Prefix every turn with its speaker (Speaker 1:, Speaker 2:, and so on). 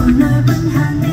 Speaker 1: 더 넓은 하늘.